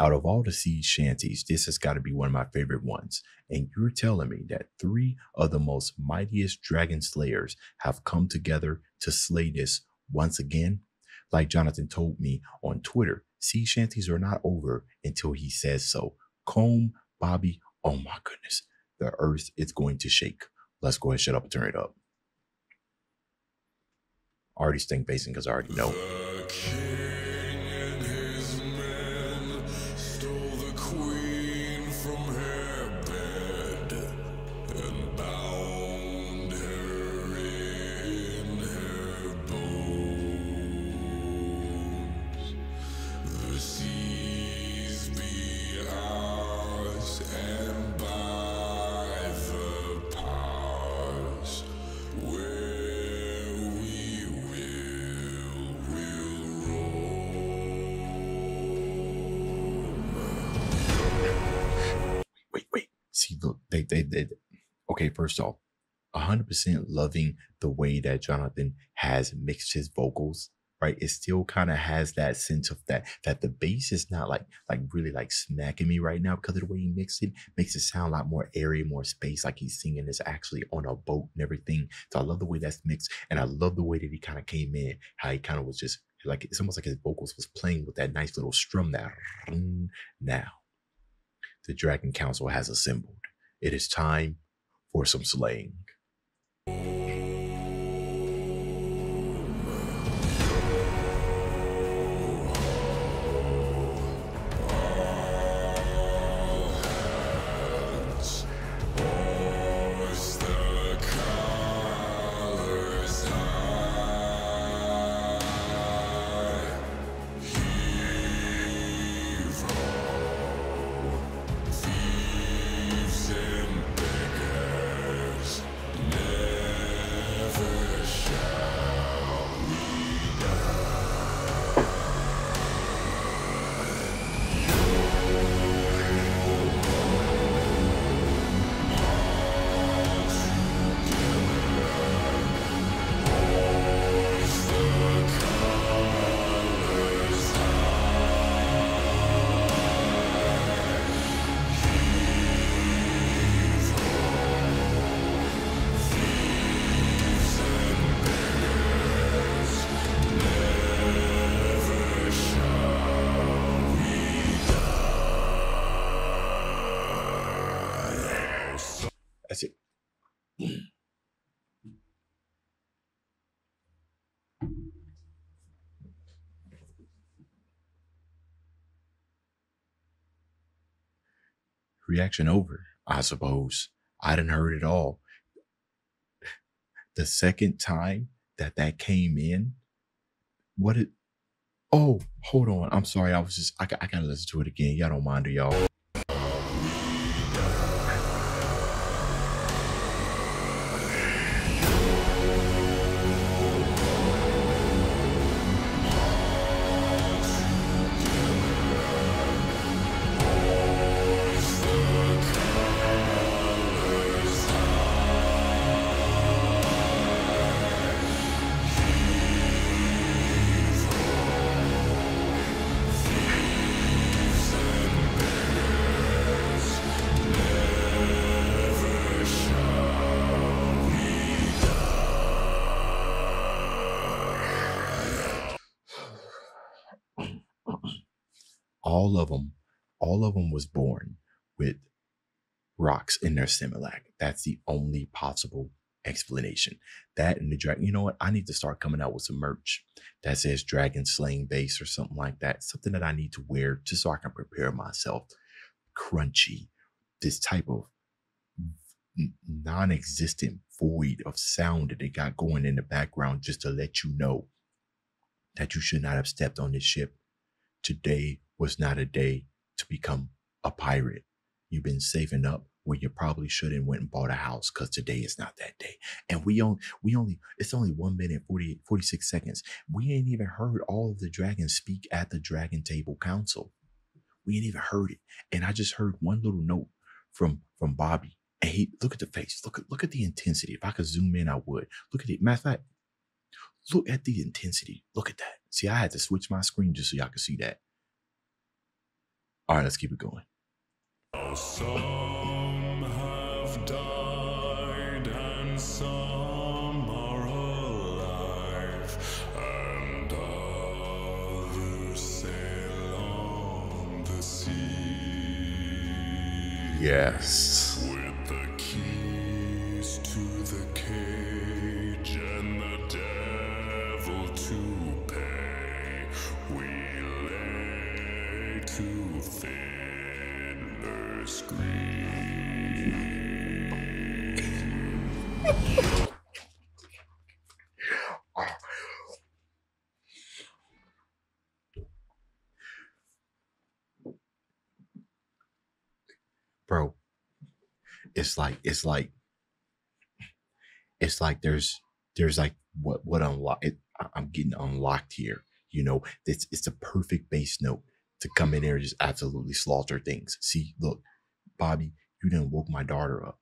Out of all the sea shanties, this has got to be one of my favorite ones. And you're telling me that three of the most mightiest dragon slayers have come together to slay this once again? Like Jonathan told me on Twitter, sea shanties are not over until he says so. Colm, Bobby, oh my goodness, the earth is going to shake. Let's go ahead, shut up, and turn it up. Already stink facing because I already know. They, they, okay, first off, 100% loving the way that Jonathan has mixed his vocals right? It still kind of has that sense of that that the bass is not like like really like smacking me right now because of the way he mixed it makes it sound a lot more airy more space like he's singing this actually on a boat and everything. So i love the way that's mixed and i love the way that he kind of came in how he kind of was just like it's almost like his vocals was playing with that nice little strum that now the dragon council has assembled it is time for some slaying. Reaction over, I suppose. I didn't heard it all. The second time that that came in, what it, oh, hold on. I'm sorry. I was just, I, I gotta listen to it again. Y'all don't mind, do y'all? All of them, all of them was born with rocks in their Similac. That's the only possible explanation. That and the dragon. You know what? I need to start coming out with some merch that says dragon slaying bass or something like that. Something that I need to wear just so I can prepare myself. Crunchy, this type of non-existent void of sound that they got going in the background just to let you know that you should not have stepped on this ship. Today was not a day to become a pirate. You've been saving up where you probably should have went and bought a house because today is not that day. And we only, we only, it's only one minute, 40, 46 seconds. We ain't even heard all of the dragons speak at the Dragon Table Council. We ain't even heard it. And I just heard one little note from, from Bobby. And he, look at the face. Look at, look at the intensity. If I could zoom in, I would. Look at it. Matter of fact, look at the intensity. Look at that. See, I had to switch my screen just so y'all could see that. All right, let's keep it going. Some have died and some are alive, and others sail on the sea. Yes. Bro, it's like it's like it's like there's there's like what what unlock it, I'm getting unlocked here. You know, it's it's a perfect bass note to come in there and just absolutely slaughter things. See, look, Bobby, you didn't woke my daughter up.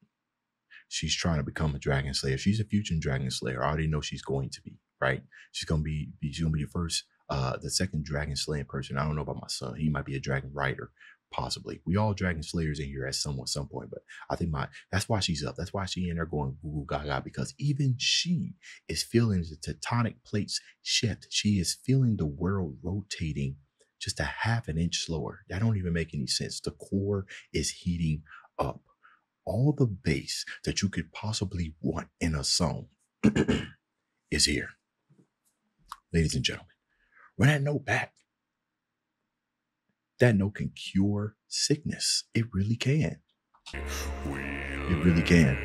She's trying to become a dragon slayer. She's a future dragon slayer. I already know she's going to be, right? She's gonna be, be she's gonna be the first, uh, the second dragon slaying person. I don't know about my son. He might be a dragon rider, possibly. We all dragon slayers in here at some at some point, but I think my that's why she's up. That's why she in there going goo gaga because even she is feeling the tectonic plates shift. She is feeling the world rotating just a half an inch slower. That don't even make any sense. The core is heating up. All the bass that you could possibly want in a song is here. Ladies and gentlemen, run that note back. That note can cure sickness. It really can. It really can.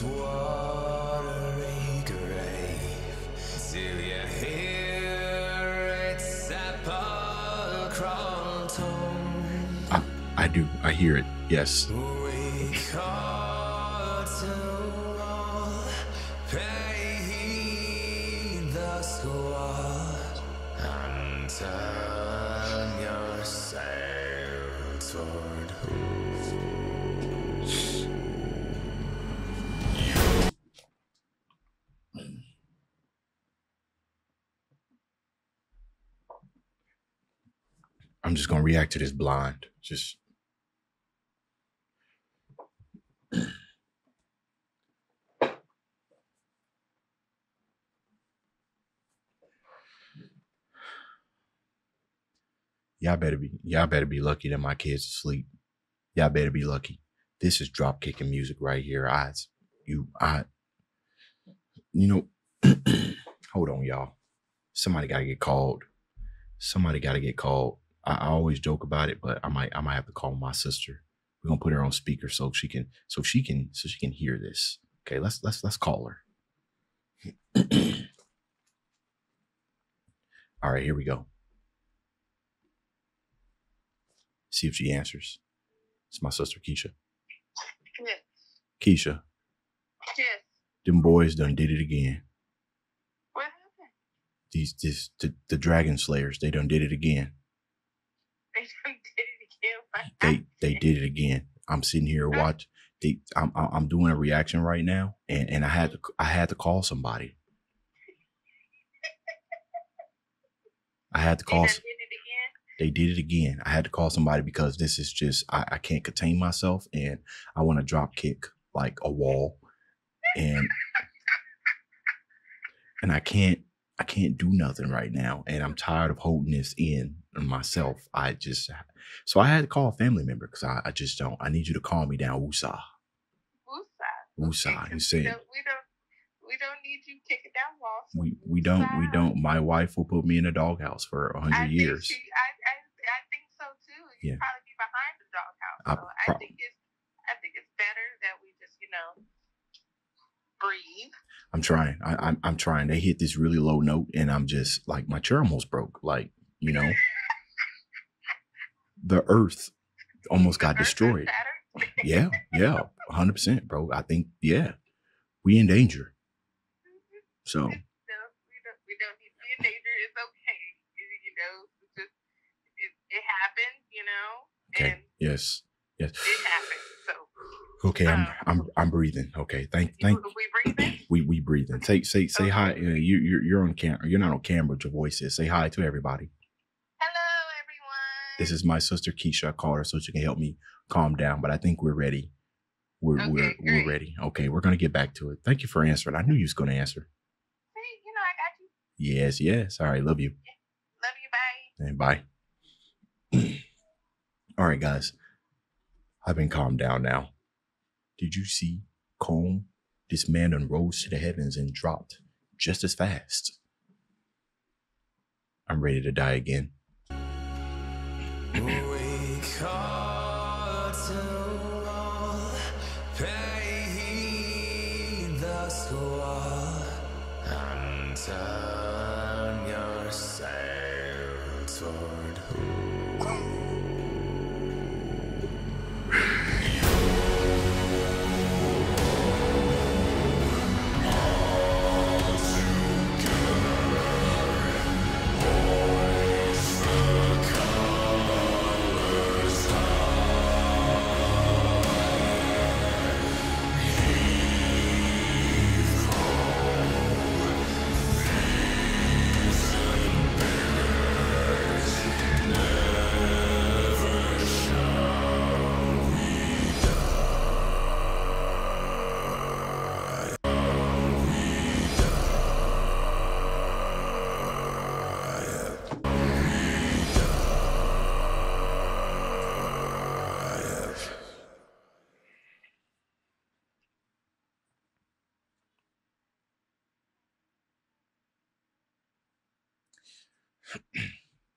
From watery grave till you hear its sepulchral tone. I, I do. I hear it. Yes. We call to all, pay heed the squad, and turn your sail toward home. I'm just gonna react to this blind. Just Y'all better be y'all better be lucky that my kids asleep. Y'all better be lucky. This is drop kicking music right here. I you I you know hold on, y'all. Somebody gotta get called. Somebody gotta get called. I, I always joke about it, but I might I might have to call my sister. We're gonna put her on speaker so she can so she can so she can hear this. Okay, let's let's let's call her. All right, here we go. See if she answers. It's my sister Keisha. Yes. Keisha, Yes. them boys done did it again. What happened? These this the, the dragon slayers, they done did it again. They did it again. They did it again. I'm sitting here watch. They, I'm I'm doing a reaction right now, and and I had to I had to call somebody. I had to call. done s- did it again. They did it again. I had to call somebody because this is just I, I can't contain myself, and I want to drop kick like a wall, and and I can't I can't do nothing right now, and I'm tired of holding this in myself. I just so I had to call a family member because I, I just don't. I need you to calm me down. Woosah. Woosah. Okay, You saying We don't, we don't. We don't need you kicking down walls. we we don't we don't. My wife will put me in a doghouse for a I hundred think years. She, I, I, I think so too. Yeah. probably be behind the doghouse. I So I, think it's I think it's better that we just you know breathe. I'm trying. I, I'm I'm trying. They hit this really low note, and I'm just like my chair almost broke. Like you know, the Earth almost got destroyed. Yeah, yeah, hundred percent, bro. I think yeah, we in danger. Mm-hmm. So No, we don't. We don't need to be in danger. It's okay. You, know, it's just it, it happened. You know, okay, and yes, yes. it happened. So Okay, I'm Um, I'm I'm breathing. Okay, thank you, thank. we breathing. We we breathing. Say say say Okay. hi. Uh, you you're you're on camera. You're not on camera. But your voice is. Say hi to everybody. Hello, everyone. This is my sister Keisha. I called her so she can help me calm down. But I think we're ready. We're Okay, we're we're ready. Okay, we're gonna get back to it. Thank you for answering. I knew you was gonna answer. See, you know, I got you. Yes, yes. All right, love you. Love you. Bye. And bye. All right, guys. I've been calmed down now. Did you see Colm? This man done rose to the heavens and dropped just as fast. I'm ready to die again.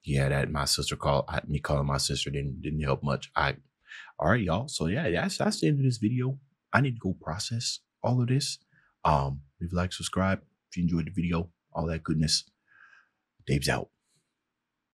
Yeah, that my sister called me calling my sister didn't didn't help much. I all right, y'all. So yeah, that's that's the end of this video. I need to go process all of this. Um, leave like, subscribe if you enjoyed the video, all that goodness. Dave's out.